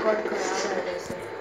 record करा रहे हैं